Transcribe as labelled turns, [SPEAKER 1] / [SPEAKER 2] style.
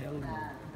[SPEAKER 1] Hell no.